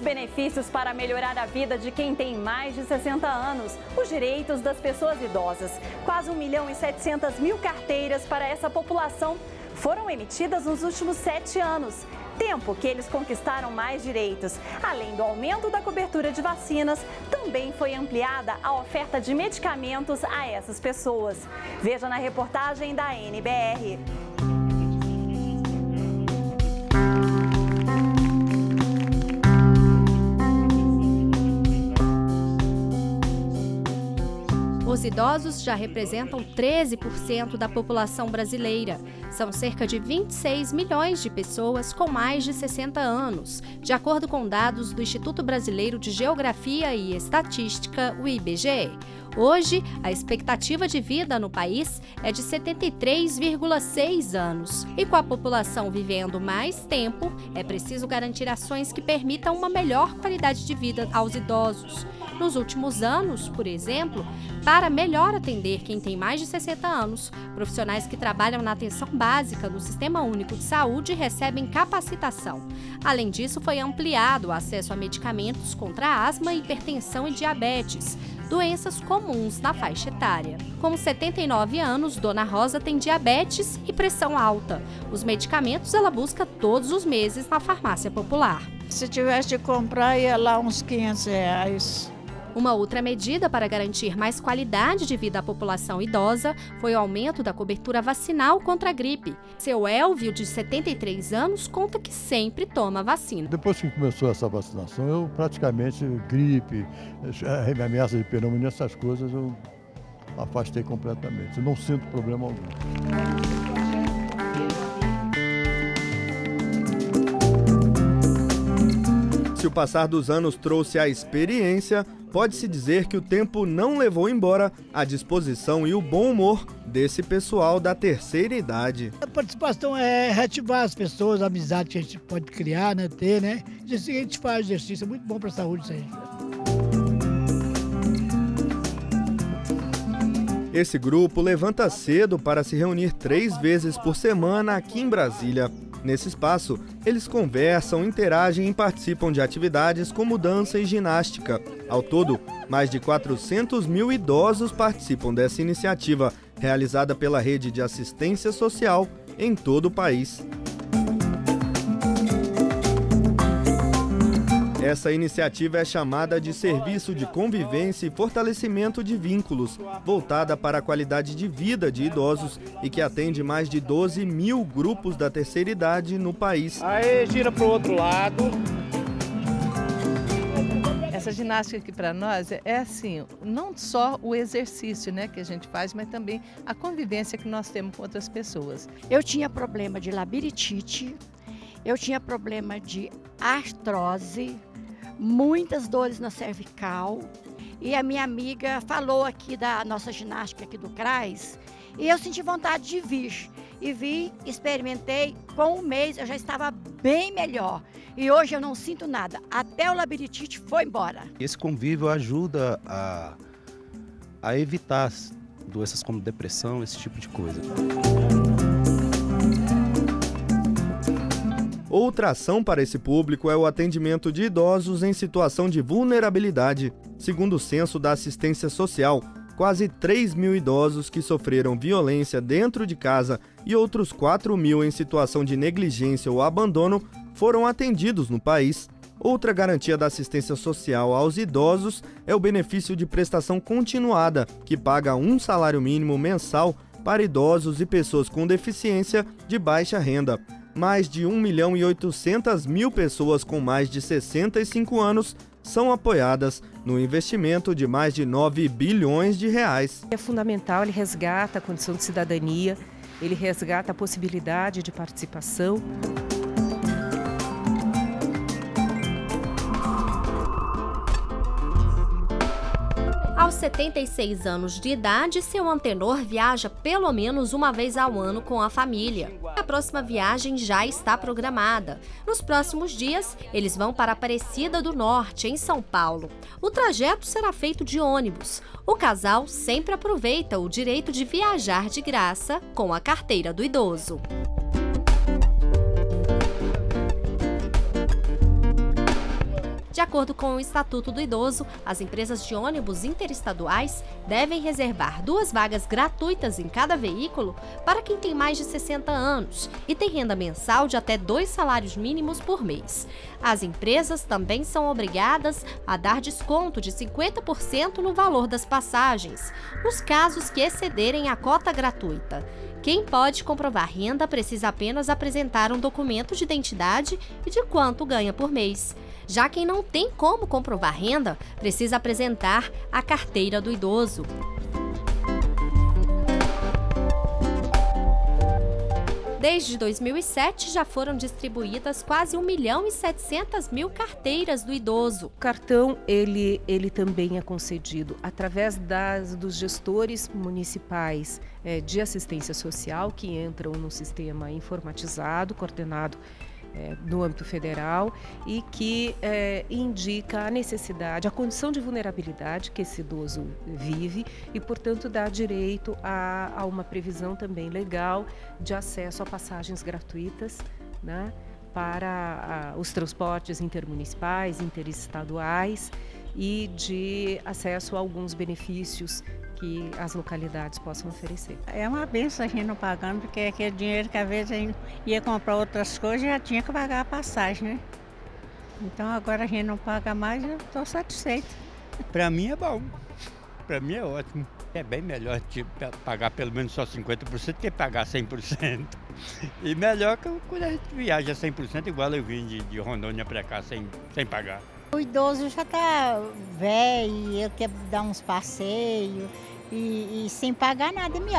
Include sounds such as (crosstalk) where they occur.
Os benefícios para melhorar a vida de quem tem mais de 60 anos, os direitos das pessoas idosas. Quase 1 milhão e 700 mil carteiras para essa população foram emitidas nos últimos sete anos. Tempo que eles conquistaram mais direitos. Além do aumento da cobertura de vacinas, também foi ampliada a oferta de medicamentos a essas pessoas. Veja na reportagem da NBR. Os idosos já representam 13% da população brasileira. São cerca de 26 milhões de pessoas com mais de 60 anos, de acordo com dados do Instituto Brasileiro de Geografia e Estatística, o IBGE. Hoje, a expectativa de vida no país é de 73,6 anos. E com a população vivendo mais tempo, é preciso garantir ações que permitam uma melhor qualidade de vida aos idosos. Nos últimos anos, por exemplo, para melhor atender quem tem mais de 60 anos, profissionais que trabalham na atenção básica do Sistema Único de Saúde recebem capacitação. Além disso, foi ampliado o acesso a medicamentos contra asma, hipertensão e diabetes, doenças comuns na faixa etária. Com 79 anos, Dona Rosa tem diabetes e pressão alta. Os medicamentos ela busca todos os meses na farmácia popular. Se tivesse de comprar, ia lá uns 500 reais. Uma outra medida para garantir mais qualidade de vida à população idosa foi o aumento da cobertura vacinal contra a gripe. Seu Elvio, de 73 anos, conta que sempre toma vacina. Depois que começou essa vacinação, eu praticamente gripe, ameaça de pneumonia, essas coisas eu afastei completamente. Não sinto problema algum. Se o passar dos anos trouxe a experiência, pode-se dizer que o tempo não levou embora a disposição e o bom humor desse pessoal da terceira idade. A participação é reativar as pessoas, a amizade que a gente pode criar, né, ter, né? E assim a gente faz exercício, é muito bom para a saúde isso aí. Esse grupo levanta cedo para se reunir três vezes por semana aqui em Brasília. Nesse espaço, eles conversam, interagem e participam de atividades como dança e ginástica. Ao todo, mais de 400 mil idosos participam dessa iniciativa, realizada pela rede de assistência social em todo o país. Essa iniciativa é chamada de Serviço de Convivência e Fortalecimento de Vínculos, voltada para a qualidade de vida de idosos e que atende mais de 12 mil grupos da terceira idade no país. Aí, gira para o outro lado. Essa ginástica aqui para nós é, é assim, não só o exercício né, que a gente faz, mas também a convivência que nós temos com outras pessoas. Eu tinha problema de labirintite, eu tinha problema de artrose, muitas dores na cervical. E a minha amiga falou aqui da nossa ginástica aqui do CRAS e eu senti vontade de vir. E vi, experimentei, com um mês eu já estava bem melhor. E hoje eu não sinto nada. Até o labirintite foi embora. Esse convívio ajuda a, a evitar doenças como depressão, esse tipo de coisa. Outra ação para esse público é o atendimento de idosos em situação de vulnerabilidade. Segundo o censo da assistência social, quase 3 mil idosos que sofreram violência dentro de casa e outros 4 mil em situação de negligência ou abandono foram atendidos no país. Outra garantia da assistência social aos idosos é o benefício de prestação continuada, que paga um salário mínimo mensal para idosos e pessoas com deficiência de baixa renda mais de 1 milhão e 800 mil pessoas com mais de 65 anos são apoiadas no investimento de mais de 9 bilhões de reais. É fundamental, ele resgata a condição de cidadania, ele resgata a possibilidade de participação. Aos 76 anos de idade, seu antenor viaja pelo menos uma vez ao ano com a família. A próxima viagem já está programada. Nos próximos dias, eles vão para Aparecida do Norte, em São Paulo. O trajeto será feito de ônibus. O casal sempre aproveita o direito de viajar de graça com a carteira do idoso. De acordo com o Estatuto do Idoso, as empresas de ônibus interestaduais devem reservar duas vagas gratuitas em cada veículo para quem tem mais de 60 anos e tem renda mensal de até dois salários mínimos por mês. As empresas também são obrigadas a dar desconto de 50% no valor das passagens, nos casos que excederem a cota gratuita. Quem pode comprovar renda precisa apenas apresentar um documento de identidade e de quanto ganha por mês. Já quem não tem como comprovar renda, precisa apresentar a carteira do idoso. Desde 2007, já foram distribuídas quase 1 milhão e 700 mil carteiras do idoso. O cartão, ele, ele também é concedido através das, dos gestores municipais é, de assistência social, que entram no sistema informatizado, coordenado é, no âmbito federal e que é, indica a necessidade, a condição de vulnerabilidade que esse idoso vive e, portanto, dá direito a, a uma previsão também legal de acesso a passagens gratuitas, né? para os transportes intermunicipais, interestaduais e de acesso a alguns benefícios que as localidades possam oferecer. É uma benção a gente não pagando, porque aquele dinheiro que às vezes a gente ia comprar outras coisas já tinha que pagar a passagem, né? Então agora a gente não paga mais, eu estou satisfeita. Para mim é bom, para mim é ótimo. É bem melhor de pagar pelo menos só 50% que pagar 100%. (laughs) E melhor que quando a gente viaja 100%, igual eu vim de, de Rondônia para cá sem, sem pagar. O idoso já está velho, ele quer dar uns passeios e, e sem pagar nada, é me